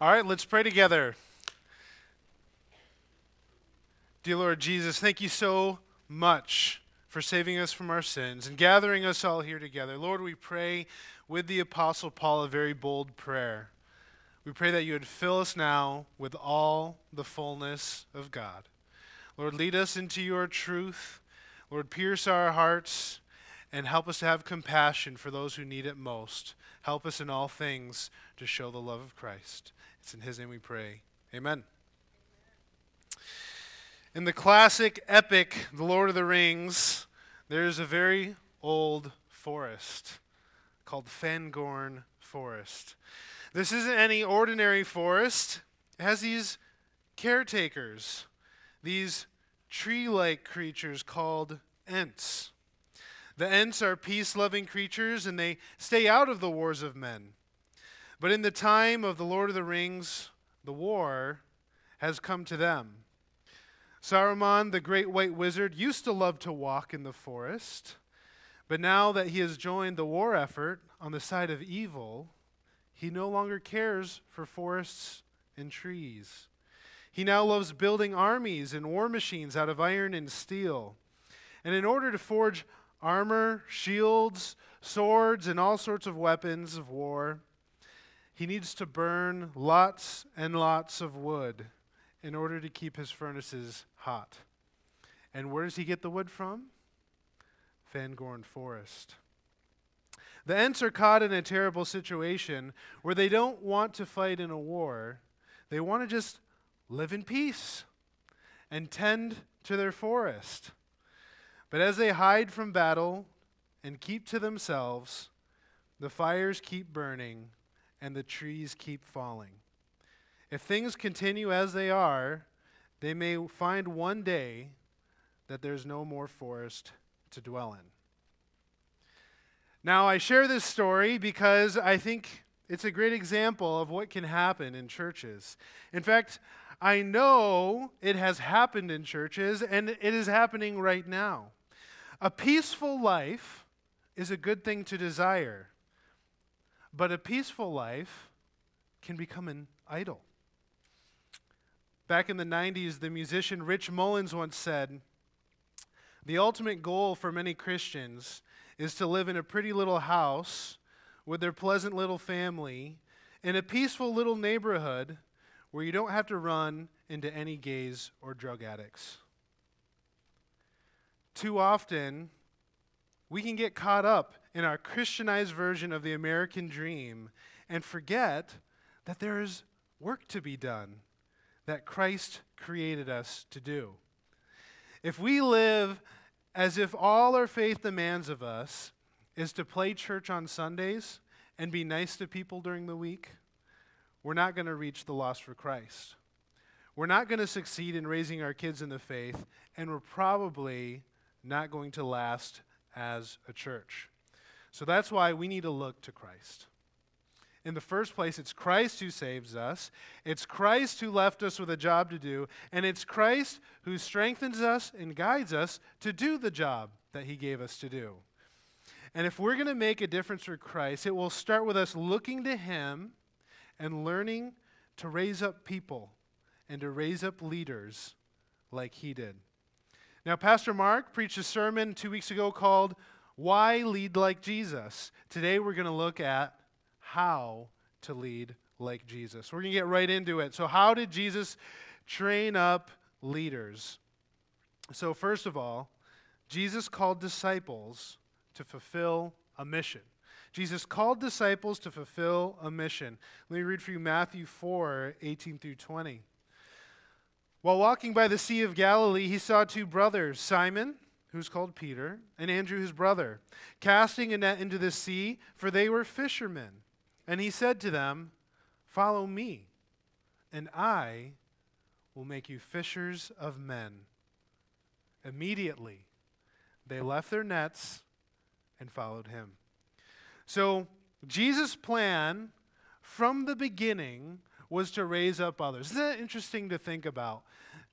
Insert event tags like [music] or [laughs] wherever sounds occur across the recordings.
All right, let's pray together. Dear Lord Jesus, thank you so much for saving us from our sins and gathering us all here together. Lord, we pray with the Apostle Paul a very bold prayer. We pray that you would fill us now with all the fullness of God. Lord, lead us into your truth. Lord, pierce our hearts and help us to have compassion for those who need it most. Help us in all things to show the love of Christ. It's in His name we pray. Amen. In the classic epic, The Lord of the Rings, there's a very old forest called Fangorn Forest. This isn't any ordinary forest, it has these caretakers, these tree like creatures called Ents. The Ents are peace loving creatures and they stay out of the wars of men. But in the time of the Lord of the Rings, the war has come to them. Saruman, the great white wizard, used to love to walk in the forest, but now that he has joined the war effort on the side of evil, he no longer cares for forests and trees. He now loves building armies and war machines out of iron and steel. And in order to forge armor, shields, swords, and all sorts of weapons of war, he needs to burn lots and lots of wood in order to keep his furnaces hot. And where does he get the wood from? Fangorn Forest. The Ents are caught in a terrible situation where they don't want to fight in a war. They want to just live in peace and tend to their forest. But as they hide from battle and keep to themselves, the fires keep burning and the trees keep falling. If things continue as they are, they may find one day that there's no more forest to dwell in. Now, I share this story because I think it's a great example of what can happen in churches. In fact, I know it has happened in churches, and it is happening right now. A peaceful life is a good thing to desire. But a peaceful life can become an idol. Back in the 90s, the musician Rich Mullins once said The ultimate goal for many Christians is to live in a pretty little house with their pleasant little family in a peaceful little neighborhood where you don't have to run into any gays or drug addicts. Too often, we can get caught up in our Christianized version of the American dream and forget that there is work to be done that Christ created us to do. If we live as if all our faith demands of us is to play church on Sundays and be nice to people during the week, we're not going to reach the lost for Christ. We're not going to succeed in raising our kids in the faith, and we're probably not going to last as a church. So that's why we need to look to Christ. In the first place, it's Christ who saves us. It's Christ who left us with a job to do. And it's Christ who strengthens us and guides us to do the job that he gave us to do. And if we're going to make a difference for Christ, it will start with us looking to him and learning to raise up people and to raise up leaders like he did. Now, Pastor Mark preached a sermon two weeks ago called Why Lead Like Jesus? Today we're going to look at how to lead like Jesus. We're going to get right into it. So, how did Jesus train up leaders? So, first of all, Jesus called disciples to fulfill a mission. Jesus called disciples to fulfill a mission. Let me read for you Matthew 4 18 through 20. While walking by the Sea of Galilee, he saw two brothers, Simon, who's called Peter, and Andrew, his brother, casting a net into the sea, for they were fishermen. And he said to them, Follow me, and I will make you fishers of men. Immediately, they left their nets and followed him. So, Jesus' plan from the beginning was to raise up others. Isn't that interesting to think about?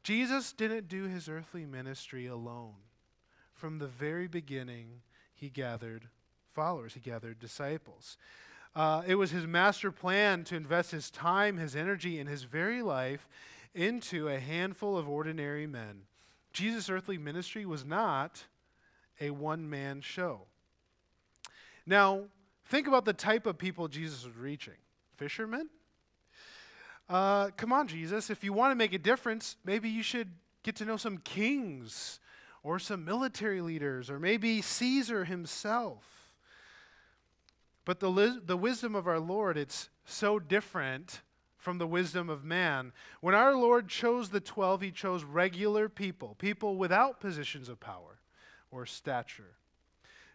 Jesus didn't do his earthly ministry alone. From the very beginning, he gathered followers, he gathered disciples. Uh, it was his master plan to invest his time, his energy, and his very life into a handful of ordinary men. Jesus' earthly ministry was not a one man show. Now, think about the type of people Jesus was reaching fishermen? Uh, come on, Jesus, if you want to make a difference, maybe you should get to know some kings or some military leaders or maybe Caesar himself. But the, li- the wisdom of our Lord, it's so different from the wisdom of man. When our Lord chose the 12, he chose regular people, people without positions of power or stature,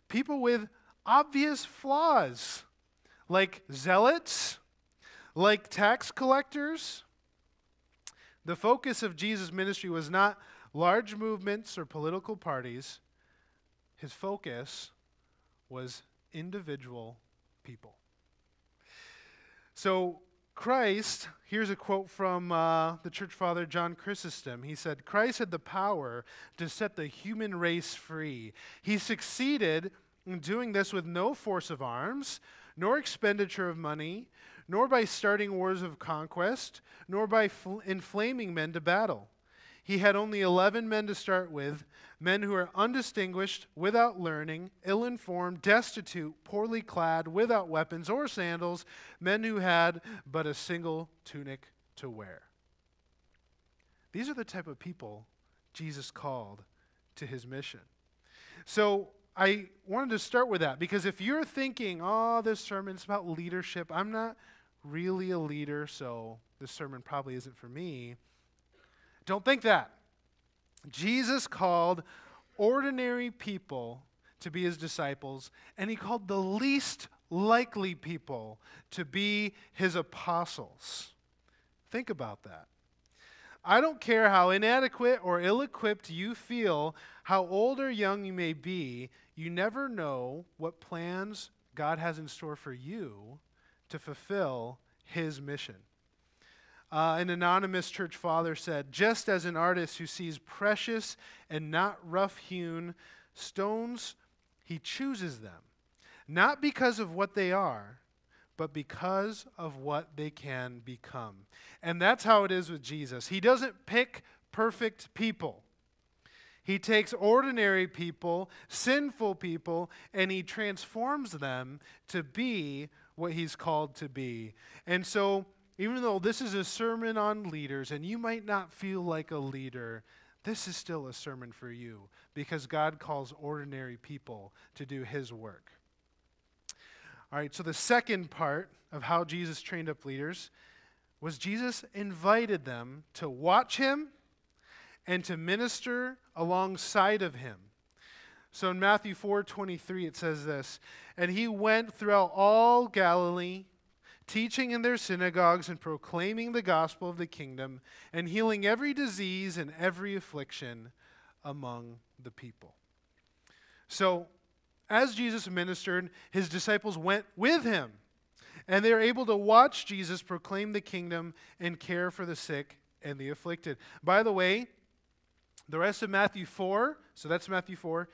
people with obvious flaws, like zealots, like tax collectors. The focus of Jesus' ministry was not large movements or political parties, his focus was individual people. So, Christ, here's a quote from uh, the church father John Chrysostom. He said, Christ had the power to set the human race free. He succeeded in doing this with no force of arms, nor expenditure of money, nor by starting wars of conquest, nor by fl- inflaming men to battle. He had only 11 men to start with, men who are undistinguished, without learning, ill informed, destitute, poorly clad, without weapons or sandals, men who had but a single tunic to wear. These are the type of people Jesus called to his mission. So I wanted to start with that because if you're thinking, oh, this sermon's about leadership, I'm not really a leader, so this sermon probably isn't for me. Don't think that. Jesus called ordinary people to be his disciples, and he called the least likely people to be his apostles. Think about that. I don't care how inadequate or ill equipped you feel, how old or young you may be, you never know what plans God has in store for you to fulfill his mission. Uh, an anonymous church father said, Just as an artist who sees precious and not rough hewn stones, he chooses them, not because of what they are, but because of what they can become. And that's how it is with Jesus. He doesn't pick perfect people. He takes ordinary people, sinful people, and he transforms them to be what he's called to be. And so, even though this is a sermon on leaders and you might not feel like a leader, this is still a sermon for you because God calls ordinary people to do his work. All right, so the second part of how Jesus trained up leaders was Jesus invited them to watch him and to minister alongside of him. So in Matthew 4:23 it says this, and he went throughout all Galilee, teaching in their synagogues and proclaiming the gospel of the kingdom and healing every disease and every affliction among the people. So as Jesus ministered, his disciples went with him. And they were able to watch Jesus proclaim the kingdom and care for the sick and the afflicted. By the way, the rest of Matthew 4, so that's Matthew 4,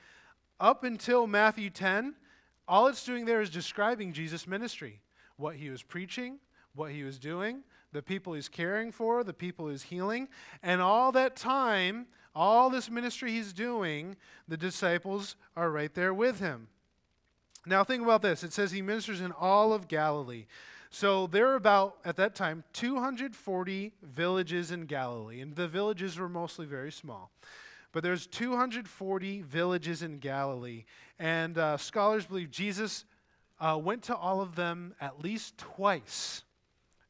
up until Matthew 10, all it's doing there is describing Jesus' ministry what he was preaching, what he was doing, the people he's caring for, the people he's healing. And all that time, all this ministry he's doing, the disciples are right there with him. Now, think about this it says he ministers in all of Galilee. So there are about, at that time, 240 villages in Galilee, and the villages were mostly very small. But there's 240 villages in Galilee, and uh, scholars believe Jesus uh, went to all of them at least twice,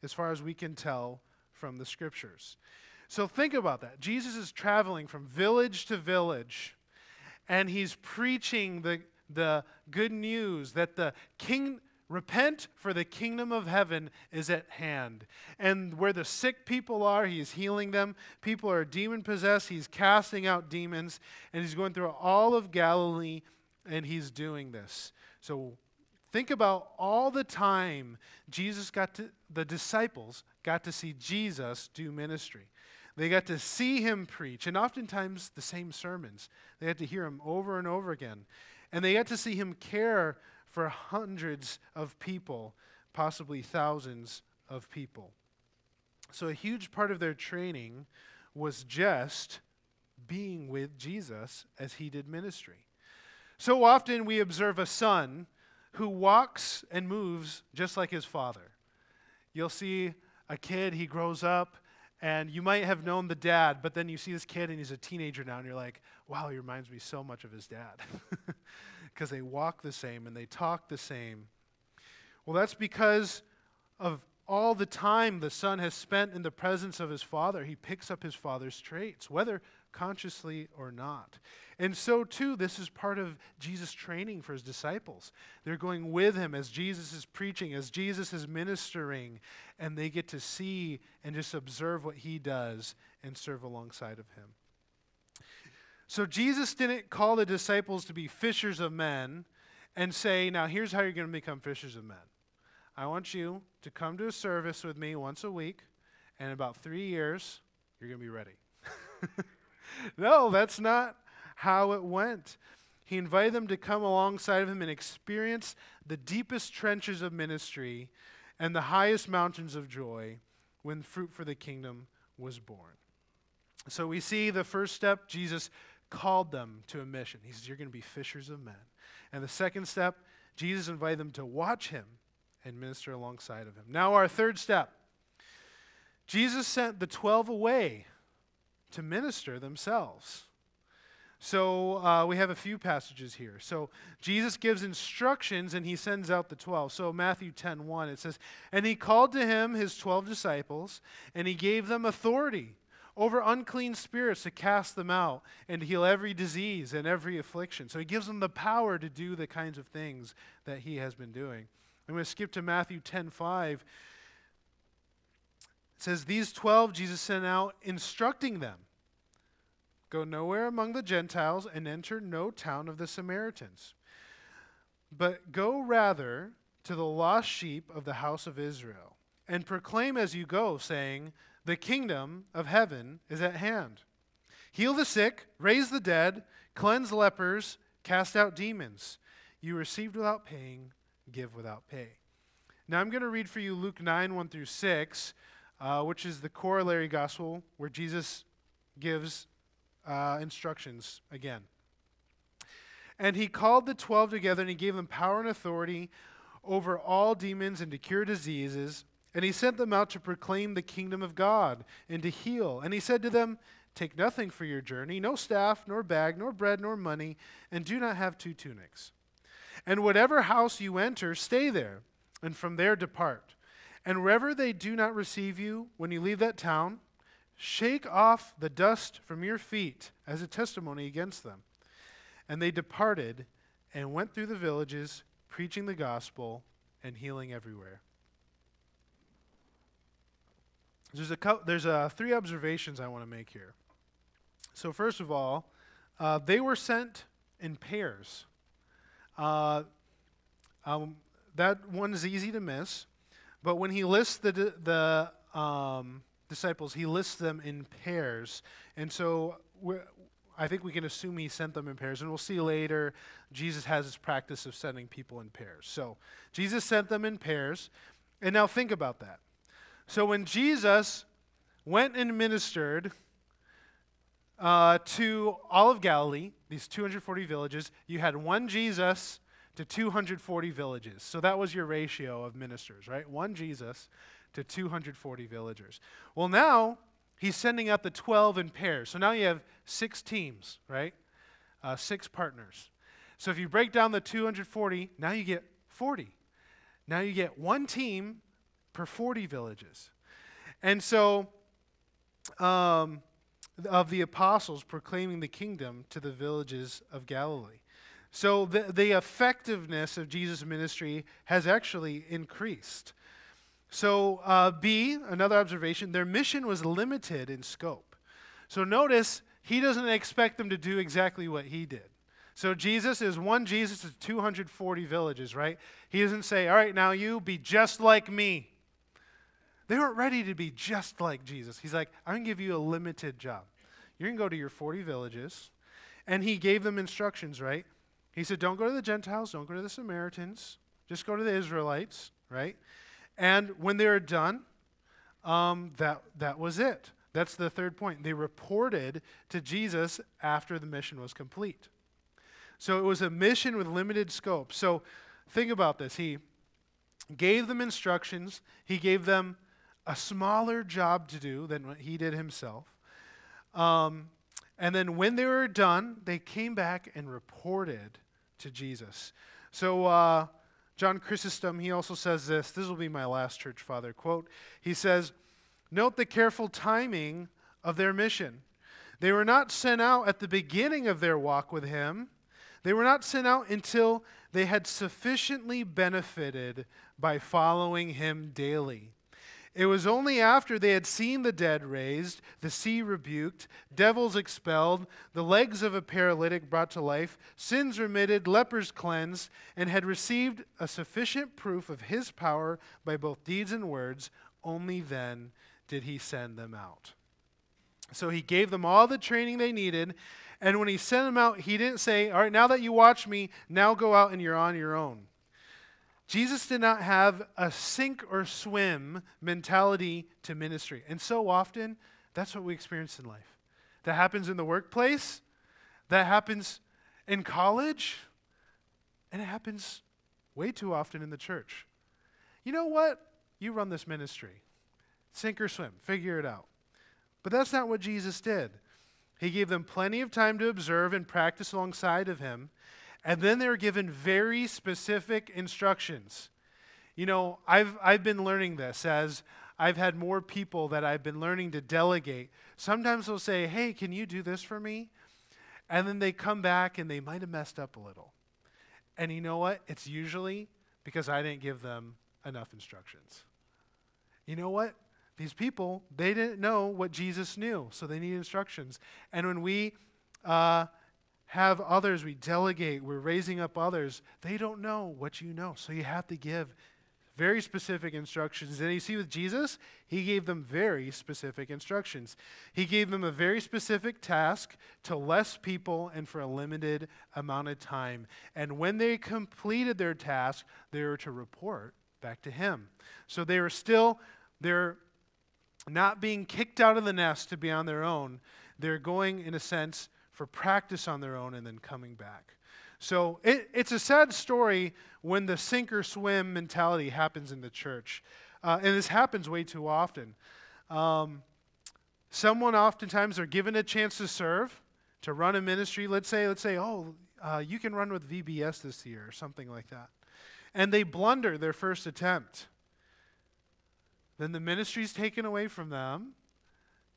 as far as we can tell from the scriptures. So think about that. Jesus is traveling from village to village, and he's preaching the, the good news that the king, Repent, for the kingdom of heaven is at hand. And where the sick people are, he's healing them. People are demon possessed, he's casting out demons. And he's going through all of Galilee, and he's doing this. So think about all the time Jesus got to, the disciples got to see Jesus do ministry. They got to see him preach, and oftentimes the same sermons. They had to hear him over and over again. And they got to see him care for hundreds of people, possibly thousands of people. So, a huge part of their training was just being with Jesus as he did ministry. So often we observe a son who walks and moves just like his father. You'll see a kid, he grows up, and you might have known the dad, but then you see this kid and he's a teenager now, and you're like, wow, he reminds me so much of his dad. [laughs] Because they walk the same and they talk the same. Well, that's because of all the time the son has spent in the presence of his father. He picks up his father's traits, whether consciously or not. And so, too, this is part of Jesus' training for his disciples. They're going with him as Jesus is preaching, as Jesus is ministering, and they get to see and just observe what he does and serve alongside of him. So, Jesus didn't call the disciples to be fishers of men and say, Now, here's how you're going to become fishers of men. I want you to come to a service with me once a week, and in about three years, you're going to be ready. [laughs] no, that's not how it went. He invited them to come alongside of him and experience the deepest trenches of ministry and the highest mountains of joy when fruit for the kingdom was born. So we see the first step, Jesus called them to a mission. He says, You're going to be fishers of men. And the second step, Jesus invited them to watch him and minister alongside of him. Now, our third step Jesus sent the 12 away to minister themselves. So uh, we have a few passages here. So Jesus gives instructions and he sends out the 12. So Matthew 10 1, it says, And he called to him his 12 disciples, and he gave them authority over unclean spirits to cast them out and heal every disease and every affliction. So he gives them the power to do the kinds of things that he has been doing. I'm going to skip to Matthew 10 5. It says, These 12 Jesus sent out, instructing them Go nowhere among the Gentiles and enter no town of the Samaritans, but go rather to the lost sheep of the house of Israel, and proclaim as you go, saying, The kingdom of heaven is at hand. Heal the sick, raise the dead, cleanse lepers, cast out demons. You received without paying, give without pay. Now I'm going to read for you Luke 9, 1 through 6, uh, which is the corollary gospel where Jesus gives uh, instructions again. And he called the twelve together and he gave them power and authority over all demons and to cure diseases. And he sent them out to proclaim the kingdom of God and to heal. And he said to them, Take nothing for your journey, no staff, nor bag, nor bread, nor money, and do not have two tunics. And whatever house you enter, stay there, and from there depart. And wherever they do not receive you, when you leave that town, Shake off the dust from your feet as a testimony against them. And they departed and went through the villages, preaching the gospel and healing everywhere. There's a co- there's a three observations I want to make here. So first of all, uh, they were sent in pairs. Uh, um, that one is easy to miss, but when he lists the the um, disciples, he lists them in pairs. And so I think we can assume he sent them in pairs. And we'll see later, Jesus has his practice of sending people in pairs. So Jesus sent them in pairs. And now think about that. So when Jesus went and ministered uh, to all of Galilee, these 240 villages, you had one Jesus to 240 villages. So that was your ratio of ministers, right? One Jesus to 240 villagers. Well, now he's sending out the 12 in pairs. So now you have six teams, right? Uh, six partners. So if you break down the 240, now you get 40. Now you get one team per 40 villages. And so, um, of the apostles proclaiming the kingdom to the villages of Galilee. So the, the effectiveness of Jesus' ministry has actually increased. So, uh, B, another observation, their mission was limited in scope. So, notice he doesn't expect them to do exactly what he did. So, Jesus is one Jesus to 240 villages, right? He doesn't say, All right, now you be just like me. They weren't ready to be just like Jesus. He's like, I'm going to give you a limited job. You're going to go to your 40 villages. And he gave them instructions, right? He said, Don't go to the Gentiles, don't go to the Samaritans, just go to the Israelites, right? And when they were done, um, that, that was it. That's the third point. They reported to Jesus after the mission was complete. So it was a mission with limited scope. So think about this. He gave them instructions, he gave them a smaller job to do than what he did himself. Um, and then when they were done, they came back and reported to Jesus. So, uh, John Chrysostom, he also says this. This will be my last church father quote. He says, Note the careful timing of their mission. They were not sent out at the beginning of their walk with him, they were not sent out until they had sufficiently benefited by following him daily. It was only after they had seen the dead raised, the sea rebuked, devils expelled, the legs of a paralytic brought to life, sins remitted, lepers cleansed, and had received a sufficient proof of his power by both deeds and words, only then did he send them out. So he gave them all the training they needed. And when he sent them out, he didn't say, All right, now that you watch me, now go out and you're on your own. Jesus did not have a sink or swim mentality to ministry. And so often, that's what we experience in life. That happens in the workplace, that happens in college, and it happens way too often in the church. You know what? You run this ministry. Sink or swim, figure it out. But that's not what Jesus did. He gave them plenty of time to observe and practice alongside of him. And then they're given very specific instructions. You know, I've, I've been learning this as I've had more people that I've been learning to delegate. Sometimes they'll say, Hey, can you do this for me? And then they come back and they might have messed up a little. And you know what? It's usually because I didn't give them enough instructions. You know what? These people, they didn't know what Jesus knew, so they need instructions. And when we uh, have others, we delegate, we're raising up others, they don't know what you know. So you have to give very specific instructions. And you see with Jesus, he gave them very specific instructions. He gave them a very specific task to less people and for a limited amount of time. And when they completed their task, they were to report back to him. So they were still, they're not being kicked out of the nest to be on their own. They're going, in a sense, for practice on their own and then coming back. So it, it's a sad story when the sink or swim mentality happens in the church. Uh, and this happens way too often. Um, someone oftentimes are given a chance to serve, to run a ministry. Let's say, let's say, oh, uh, you can run with VBS this year or something like that. And they blunder their first attempt. Then the ministry is taken away from them,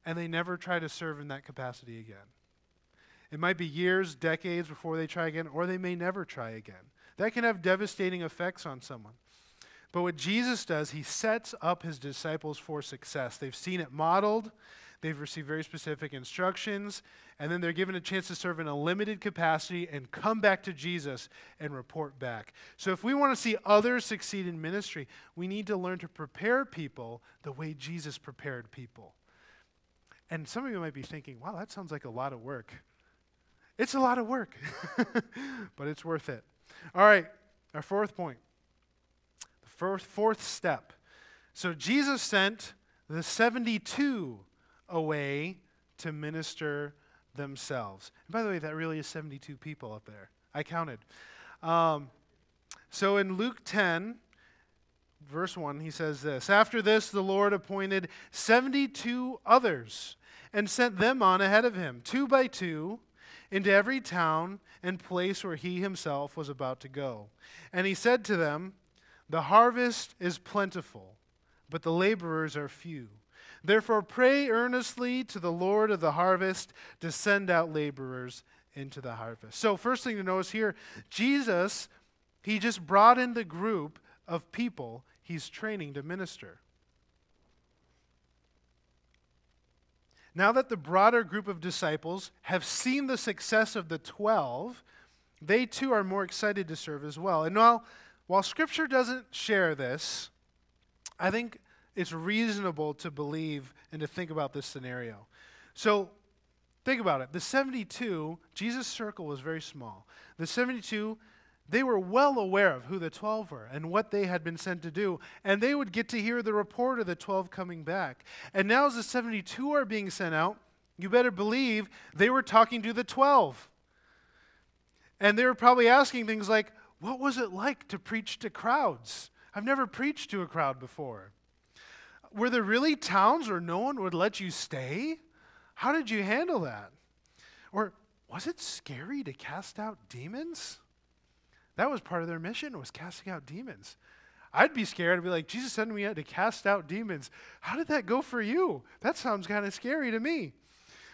and they never try to serve in that capacity again. It might be years, decades before they try again, or they may never try again. That can have devastating effects on someone. But what Jesus does, he sets up his disciples for success. They've seen it modeled, they've received very specific instructions, and then they're given a chance to serve in a limited capacity and come back to Jesus and report back. So if we want to see others succeed in ministry, we need to learn to prepare people the way Jesus prepared people. And some of you might be thinking, wow, that sounds like a lot of work. It's a lot of work, [laughs] but it's worth it. All right, our fourth point. The fourth, fourth step. So Jesus sent the 72 away to minister themselves. And by the way, that really is 72 people up there. I counted. Um, so in Luke 10, verse 1, he says this After this, the Lord appointed 72 others and sent them on ahead of him, two by two into every town and place where he himself was about to go. And he said to them, The harvest is plentiful, but the laborers are few. Therefore, pray earnestly to the Lord of the harvest to send out laborers into the harvest. So, first thing to notice here, Jesus, he just brought in the group of people he's training to minister. Now that the broader group of disciples have seen the success of the 12, they too are more excited to serve as well. And while, while Scripture doesn't share this, I think it's reasonable to believe and to think about this scenario. So think about it. The 72, Jesus' circle was very small. The 72 they were well aware of who the 12 were and what they had been sent to do. And they would get to hear the report of the 12 coming back. And now, as the 72 are being sent out, you better believe they were talking to the 12. And they were probably asking things like, What was it like to preach to crowds? I've never preached to a crowd before. Were there really towns where no one would let you stay? How did you handle that? Or was it scary to cast out demons? That was part of their mission was casting out demons. I'd be scared. I'd be like, Jesus sent me out to cast out demons. How did that go for you? That sounds kind of scary to me.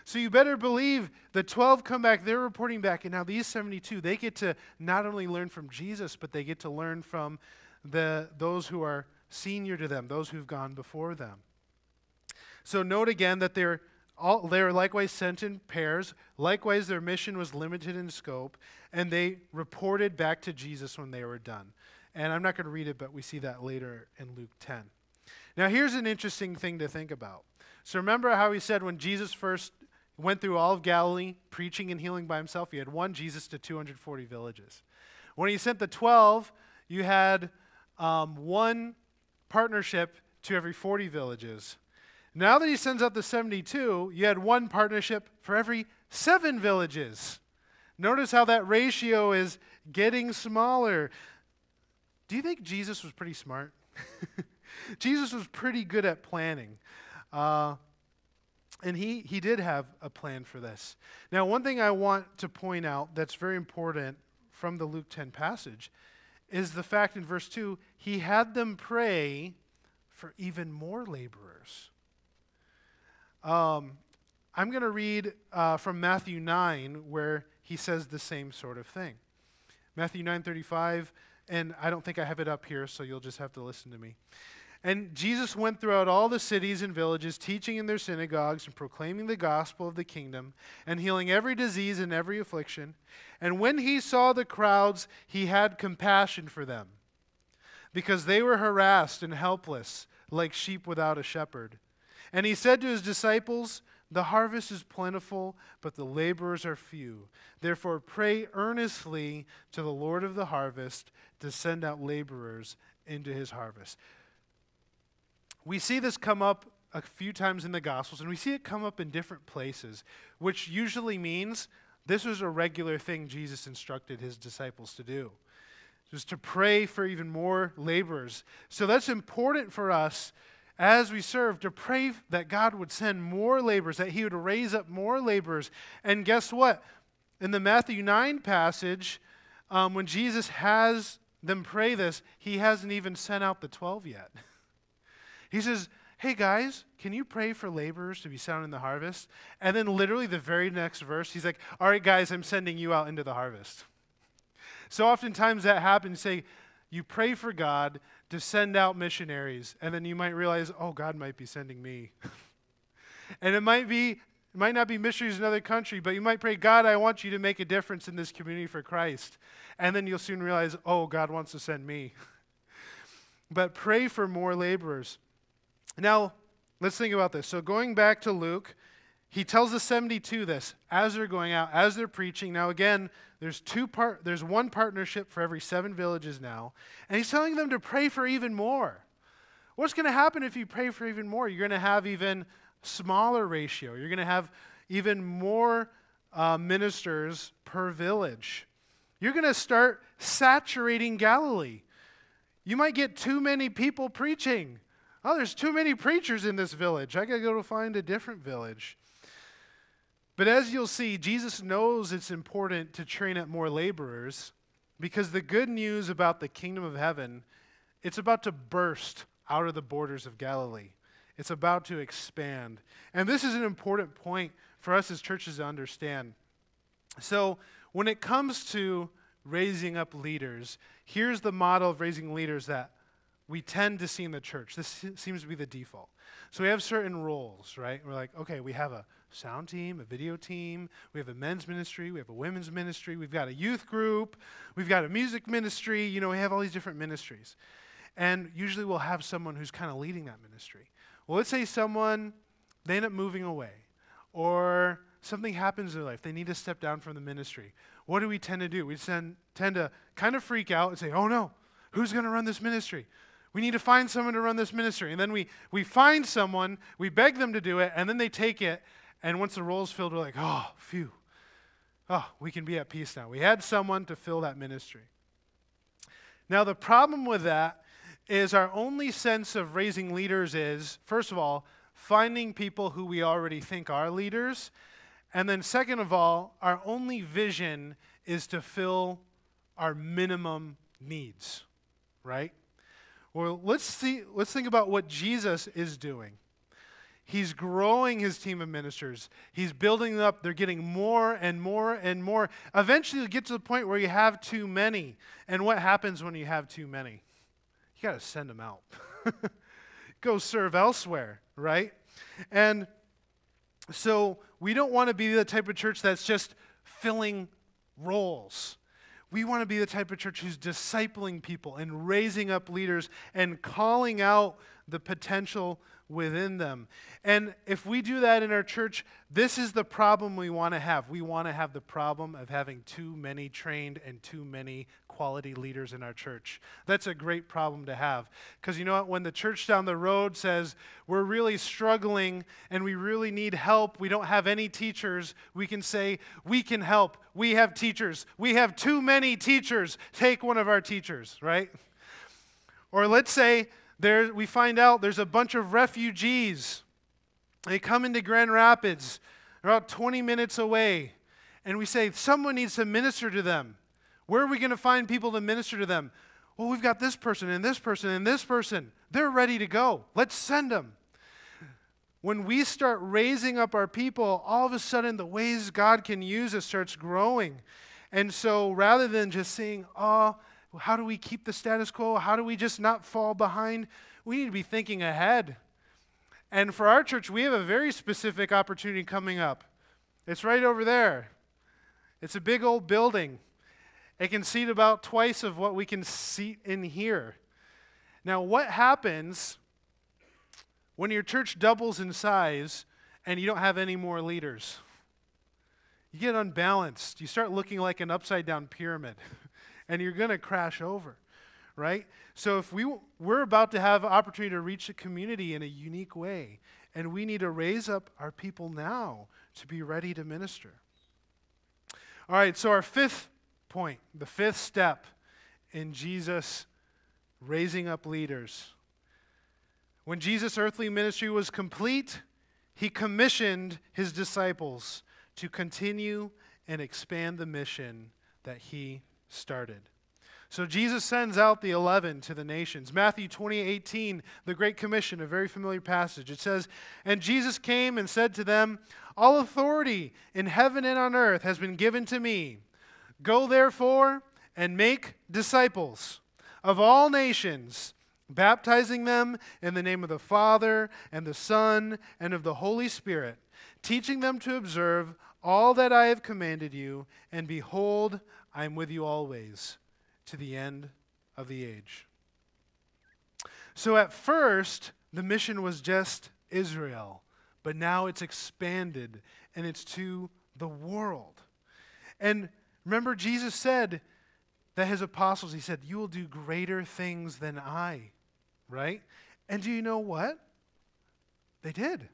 So you better believe the 12 come back, they're reporting back, and now these 72, they get to not only learn from Jesus, but they get to learn from the, those who are senior to them, those who've gone before them. So note again that they're all, they were likewise sent in pairs. Likewise, their mission was limited in scope, and they reported back to Jesus when they were done. And I'm not going to read it, but we see that later in Luke 10. Now, here's an interesting thing to think about. So, remember how he said when Jesus first went through all of Galilee, preaching and healing by himself, he had one Jesus to 240 villages. When he sent the 12, you had um, one partnership to every 40 villages. Now that he sends out the 72, you had one partnership for every seven villages. Notice how that ratio is getting smaller. Do you think Jesus was pretty smart? [laughs] Jesus was pretty good at planning. Uh, and he, he did have a plan for this. Now, one thing I want to point out that's very important from the Luke 10 passage is the fact in verse 2 he had them pray for even more laborers. Um, I'm going to read uh, from Matthew 9 where he says the same sort of thing. Matthew 9:35 and I don't think I have it up here so you'll just have to listen to me. And Jesus went throughout all the cities and villages teaching in their synagogues and proclaiming the gospel of the kingdom and healing every disease and every affliction. And when he saw the crowds, he had compassion for them because they were harassed and helpless like sheep without a shepherd. And he said to his disciples, The harvest is plentiful, but the laborers are few. Therefore, pray earnestly to the Lord of the harvest to send out laborers into his harvest. We see this come up a few times in the Gospels, and we see it come up in different places, which usually means this was a regular thing Jesus instructed his disciples to do. Just to pray for even more laborers. So that's important for us as we serve to pray that God would send more laborers, that He would raise up more laborers. And guess what? In the Matthew 9 passage, um, when Jesus has them pray this, He hasn't even sent out the 12 yet. [laughs] he says, Hey guys, can you pray for laborers to be sound in the harvest? And then, literally, the very next verse, He's like, All right, guys, I'm sending you out into the harvest. [laughs] So oftentimes that happens. Say, you pray for God to send out missionaries, and then you might realize, oh, God might be sending me. [laughs] and it might be, it might not be missionaries in another country, but you might pray, God, I want you to make a difference in this community for Christ. And then you'll soon realize, oh, God wants to send me. [laughs] but pray for more laborers. Now, let's think about this. So going back to Luke, he tells the 72 this as they're going out, as they're preaching. Now, again, there's two part, there's one partnership for every seven villages now, and he's telling them to pray for even more. What's going to happen if you pray for even more? You're going to have even smaller ratio. You're going to have even more uh, ministers per village. You're going to start saturating Galilee. You might get too many people preaching. Oh, there's too many preachers in this village. I got to go find a different village. But as you'll see, Jesus knows it's important to train up more laborers because the good news about the kingdom of heaven, it's about to burst out of the borders of Galilee. It's about to expand. And this is an important point for us as churches to understand. So, when it comes to raising up leaders, here's the model of raising leaders that we tend to see in the church. This seems to be the default. So, we have certain roles, right? We're like, okay, we have a sound team, a video team. We have a men's ministry. We have a women's ministry. We've got a youth group. We've got a music ministry. You know, we have all these different ministries. And usually we'll have someone who's kind of leading that ministry. Well, let's say someone, they end up moving away, or something happens in their life. They need to step down from the ministry. What do we tend to do? We tend, to kind of freak out and say, oh no, who's going to run this ministry? We need to find someone to run this ministry. And then we, we find someone, we beg them to do it, and then they take it. And once the role is filled, we're like, oh, phew. Oh, we can be at peace now. We had someone to fill that ministry. Now, the problem with that is our only sense of raising leaders is, first of all, finding people who we already think are leaders. And then, second of all, our only vision is to fill our minimum needs, right? Well, let's see, let's think about what Jesus is doing. He's growing his team of ministers. He's building up. They're getting more and more and more. Eventually, you get to the point where you have too many. And what happens when you have too many? You got to send them out. [laughs] Go serve elsewhere, right? And so we don't want to be the type of church that's just filling roles. We want to be the type of church who's discipling people and raising up leaders and calling out the potential within them. And if we do that in our church, this is the problem we want to have. We want to have the problem of having too many trained and too many quality leaders in our church. That's a great problem to have. Because you know what? When the church down the road says, we're really struggling and we really need help, we don't have any teachers, we can say, we can help. We have teachers. We have too many teachers. Take one of our teachers, right? Or let's say, there, we find out there's a bunch of refugees. They come into Grand Rapids, about 20 minutes away, and we say, someone needs to minister to them. Where are we going to find people to minister to them? Well, we've got this person and this person and this person. They're ready to go. Let's send them. When we start raising up our people, all of a sudden the ways God can use us starts growing. And so rather than just saying, oh, how do we keep the status quo? How do we just not fall behind? We need to be thinking ahead. And for our church, we have a very specific opportunity coming up. It's right over there. It's a big old building. It can seat about twice of what we can seat in here. Now, what happens when your church doubles in size and you don't have any more leaders? You get unbalanced. You start looking like an upside down pyramid. [laughs] and you're going to crash over, right? So if we we're about to have opportunity to reach a community in a unique way, and we need to raise up our people now to be ready to minister. All right, so our fifth point, the fifth step in Jesus raising up leaders. When Jesus' earthly ministry was complete, he commissioned his disciples to continue and expand the mission that he started. So Jesus sends out the 11 to the nations. Matthew 20, 18, the Great Commission, a very familiar passage. It says, And Jesus came and said to them, All authority in heaven and on earth has been given to me. Go therefore and make disciples of all nations, baptizing them in the name of the Father and the Son and of the Holy Spirit, teaching them to observe all that I have commanded you, and behold, I am with you always to the end of the age. So at first, the mission was just Israel, but now it's expanded and it's to the world. And remember, Jesus said that his apostles, he said, You will do greater things than I, right? And do you know what? They did.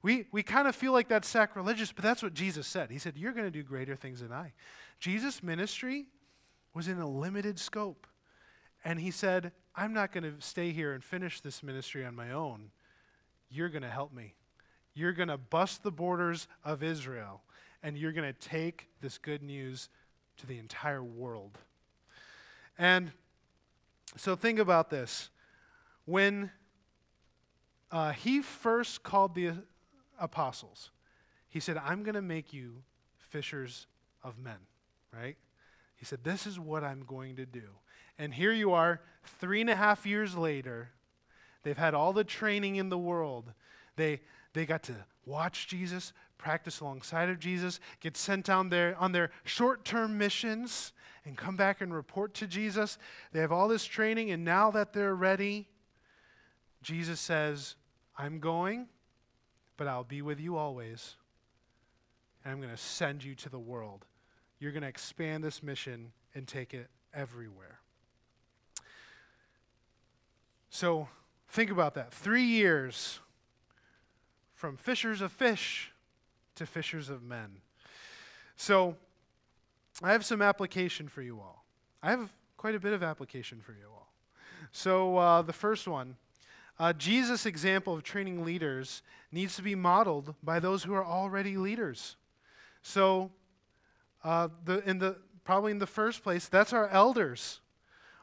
We, we kind of feel like that's sacrilegious, but that's what Jesus said. He said, You're going to do greater things than I. Jesus' ministry was in a limited scope. And he said, I'm not going to stay here and finish this ministry on my own. You're going to help me. You're going to bust the borders of Israel, and you're going to take this good news to the entire world. And so think about this. When uh, he first called the apostles, he said, I'm going to make you fishers of men right? He said, This is what I'm going to do. And here you are, three and a half years later. They've had all the training in the world. They, they got to watch Jesus, practice alongside of Jesus, get sent down there on their short term missions, and come back and report to Jesus. They have all this training, and now that they're ready, Jesus says, I'm going, but I'll be with you always and I'm going to send you to the world. You're going to expand this mission and take it everywhere. So think about that. Three years from fishers of fish to fishers of men. So I have some application for you all. I have quite a bit of application for you all. So uh, the first one uh, Jesus' example of training leaders needs to be modeled by those who are already leaders. So, uh, the, in the, probably in the first place, that's our elders.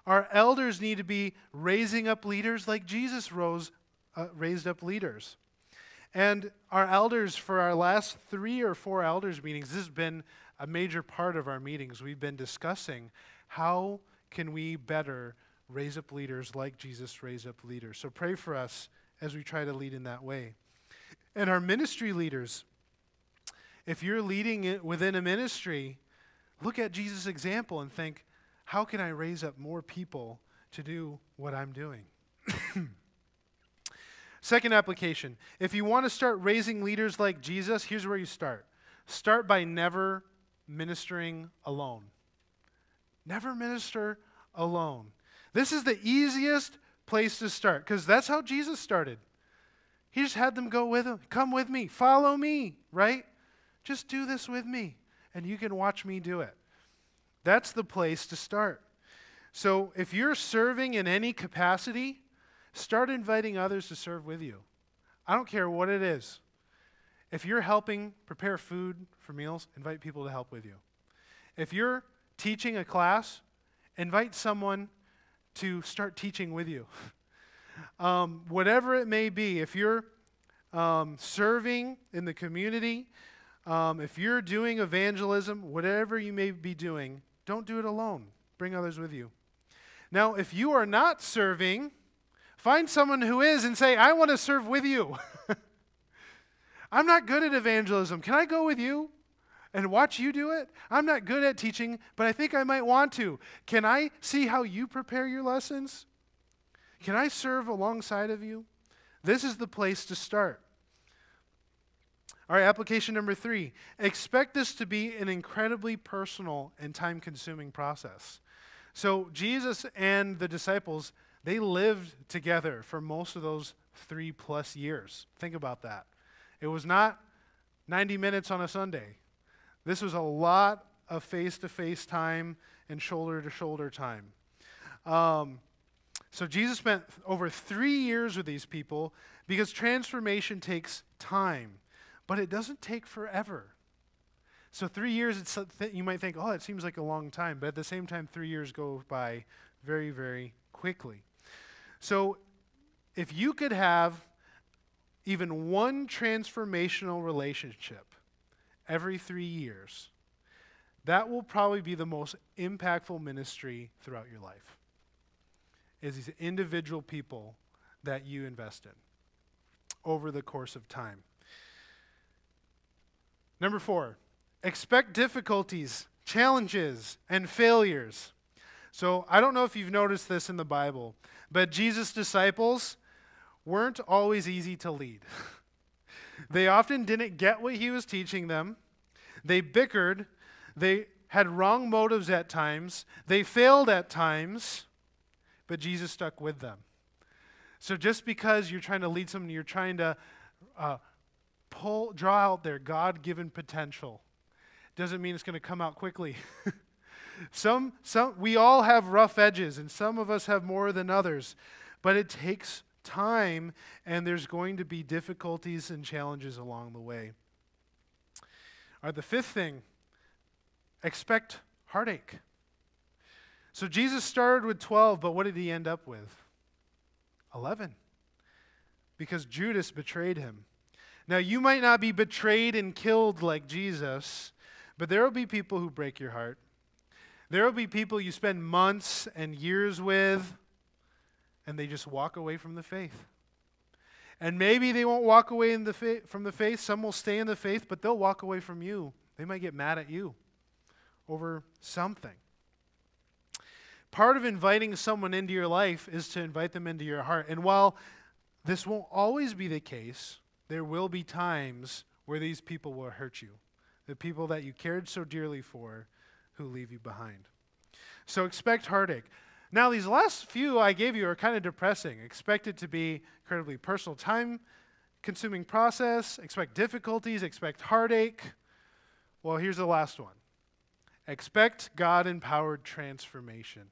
Our elders need to be raising up leaders like Jesus rose, uh, raised up leaders. And our elders, for our last three or four elders meetings, this has been a major part of our meetings. We've been discussing how can we better raise up leaders like Jesus raised up leaders. So pray for us as we try to lead in that way. And our ministry leaders, if you're leading it within a ministry, look at Jesus' example and think, how can I raise up more people to do what I'm doing? [clears throat] Second application if you want to start raising leaders like Jesus, here's where you start. Start by never ministering alone. Never minister alone. This is the easiest place to start because that's how Jesus started. He just had them go with him. Come with me. Follow me, right? Just do this with me, and you can watch me do it. That's the place to start. So if you're serving in any capacity, Start inviting others to serve with you. I don't care what it is. If you're helping prepare food for meals, invite people to help with you. If you're teaching a class, invite someone to start teaching with you. [laughs] um, whatever it may be, if you're um, serving in the community, um, if you're doing evangelism, whatever you may be doing, don't do it alone. Bring others with you. Now, if you are not serving, Find someone who is and say, I want to serve with you. [laughs] I'm not good at evangelism. Can I go with you and watch you do it? I'm not good at teaching, but I think I might want to. Can I see how you prepare your lessons? Can I serve alongside of you? This is the place to start. All right, application number three. Expect this to be an incredibly personal and time consuming process. So, Jesus and the disciples they lived together for most of those three plus years. Think about that. It was not 90 minutes on a Sunday. This was a lot of face to face time and shoulder to shoulder time. Um, so Jesus spent over three years with these people because transformation takes time, but it doesn't take forever. So three years, it's, you might think, oh, it seems like a long time, but at the same time, three years go by very, very quickly. So, if you could have even one transformational relationship every three years, that will probably be the most impactful ministry throughout your life. Is these individual people that you invest in over the course of time. Number four, expect difficulties, challenges, and failures. So I don't know if you've noticed this in the Bible, but Jesus' disciples weren't always easy to lead. [laughs] they often didn't get what he was teaching them. They bickered. They had wrong motives at times. They failed at times, but Jesus stuck with them. So just because you're trying to lead someone, you're trying to uh, pull, draw out their God given potential, doesn't mean it's going to come out quickly. [laughs] Some, some, we all have rough edges, and some of us have more than others, but it takes time, and there's going to be difficulties and challenges along the way. All right, the fifth thing expect heartache. So Jesus started with 12, but what did he end up with? 11. Because Judas betrayed him. Now, you might not be betrayed and killed like Jesus, but there will be people who break your heart. There will be people you spend months and years with, and they just walk away from the faith. And maybe they won't walk away the fa- from the faith. Some will stay in the faith, but they'll walk away from you. They might get mad at you over something. Part of inviting someone into your life is to invite them into your heart. And while this won't always be the case, there will be times where these people will hurt you. the people that you cared so dearly for who leave you behind. So expect heartache. Now, these last few I gave you are kind of depressing. Expect it to be incredibly personal, time consuming process. Expect difficulties, expect heartache. Well, here's the last one expect God empowered transformation.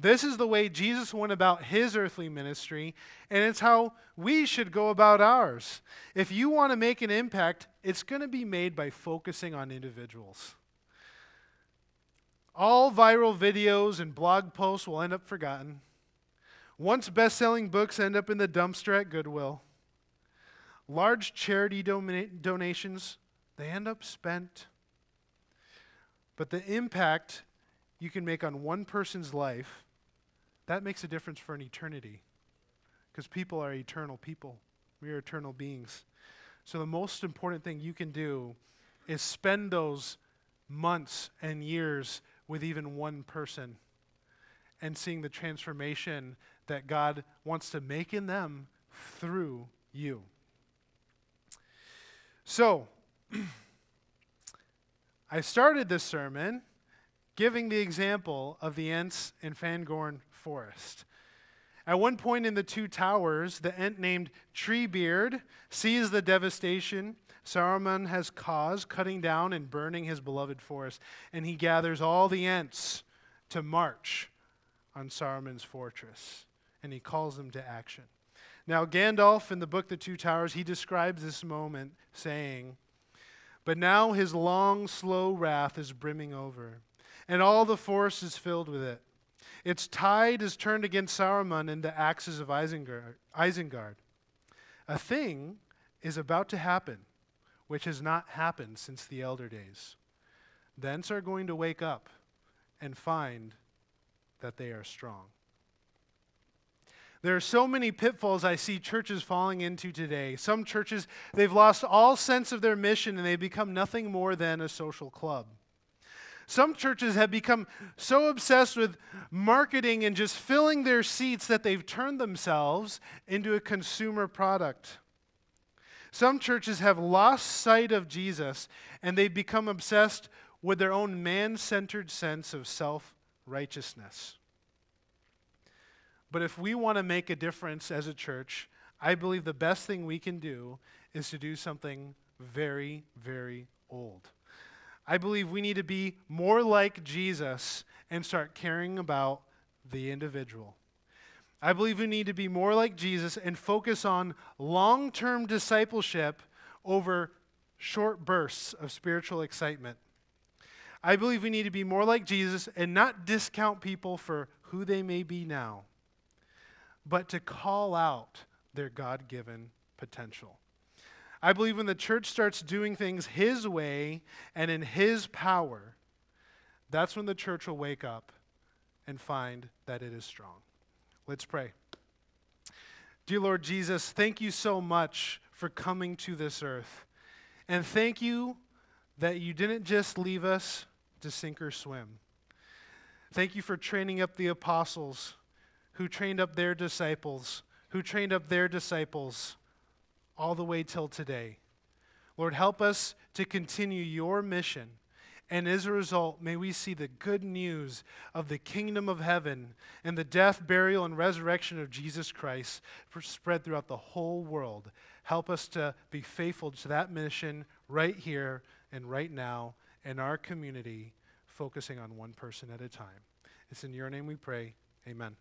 This is the way Jesus went about his earthly ministry, and it's how we should go about ours. If you want to make an impact, it's going to be made by focusing on individuals. All viral videos and blog posts will end up forgotten. Once best selling books end up in the dumpster at Goodwill. Large charity donations, they end up spent. But the impact you can make on one person's life that makes a difference for an eternity. Because people are eternal people, we are eternal beings. So, the most important thing you can do is spend those months and years with even one person and seeing the transformation that God wants to make in them through you. So, [clears throat] I started this sermon giving the example of the Ents in Fangorn forest. At one point in the two towers, the Ent named Treebeard sees the devastation Saruman has caused, cutting down and burning his beloved forest, and he gathers all the Ents to march on Saruman's fortress, and he calls them to action. Now, Gandalf in the book The Two Towers, he describes this moment saying, But now his long, slow wrath is brimming over, and all the forest is filled with it. Its tide is turned against Saruman and the axes of Isengard. Isengard. A thing is about to happen which has not happened since the elder days. The Ents are going to wake up and find that they are strong. There are so many pitfalls I see churches falling into today. Some churches, they've lost all sense of their mission and they become nothing more than a social club. Some churches have become so obsessed with marketing and just filling their seats that they've turned themselves into a consumer product. Some churches have lost sight of Jesus and they've become obsessed with their own man centered sense of self righteousness. But if we want to make a difference as a church, I believe the best thing we can do is to do something very, very old. I believe we need to be more like Jesus and start caring about the individual. I believe we need to be more like Jesus and focus on long term discipleship over short bursts of spiritual excitement. I believe we need to be more like Jesus and not discount people for who they may be now, but to call out their God given potential. I believe when the church starts doing things His way and in His power, that's when the church will wake up and find that it is strong. Let's pray. Dear Lord Jesus, thank you so much for coming to this earth. And thank you that you didn't just leave us to sink or swim. Thank you for training up the apostles who trained up their disciples, who trained up their disciples all the way till today. Lord, help us to continue your mission. And as a result, may we see the good news of the kingdom of heaven and the death, burial, and resurrection of Jesus Christ spread throughout the whole world. Help us to be faithful to that mission right here and right now in our community, focusing on one person at a time. It's in your name we pray. Amen.